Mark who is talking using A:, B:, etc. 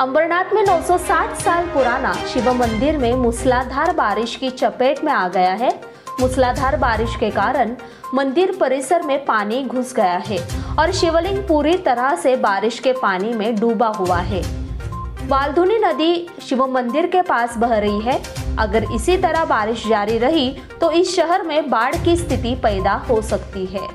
A: अंबरनाथ में 960 साल पुराना शिव मंदिर में मूसलाधार बारिश की चपेट में आ गया है। मूसलाधार बारिश के कारण मंदिर परिसर में पानी घुस गया है और शिवलिंग पूरी तरह से बारिश के पानी में डूबा हुआ है। वालधुनी नदी शिव मंदिर के पास बह रही है। अगर इसी तरह बारिश जारी रही तो इस शहर में बाढ़ की स्थिति पैदा हो सकती है।